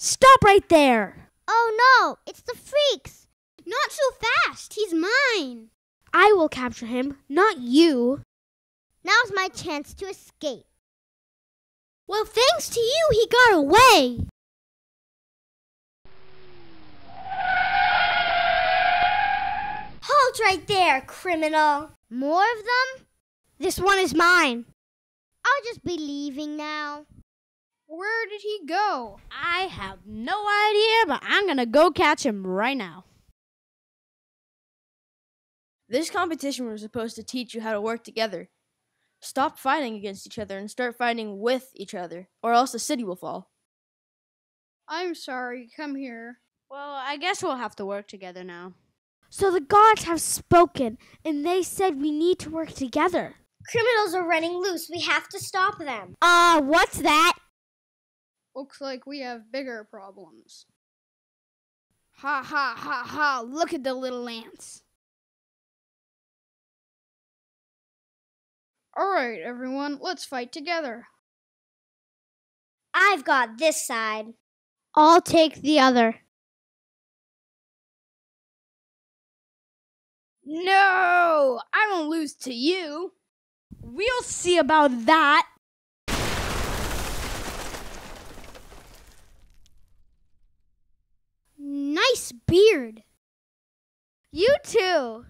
Stop right there! Oh no, it's the freaks! Not so fast, he's mine! I will capture him, not you. Now's my chance to escape. Well, thanks to you, he got away. Halt right there, criminal! More of them? This one is mine. I'll just be leaving now. Where did he go? I have no idea, but I'm gonna go catch him right now. This competition was supposed to teach you how to work together. Stop fighting against each other and start fighting with each other, or else the city will fall. I'm sorry, come here. Well, I guess we'll have to work together now. So the gods have spoken, and they said we need to work together. Criminals are running loose. We have to stop them. Uh, what's that? Looks like we have bigger problems. Ha ha ha ha, look at the little ants. Alright, everyone, let's fight together. I've got this side. I'll take the other. No! I won't lose to you! We'll see about that. Nice beard. You too.